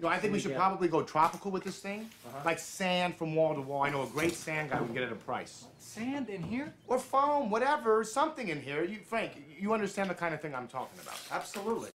No, I think we should probably go tropical with this thing. Uh-huh. Like sand from wall to wall. I know a great sand guy we can get at a price. Sand in here? Or foam, whatever, something in here. You, Frank, you understand the kind of thing I'm talking about. Absolutely.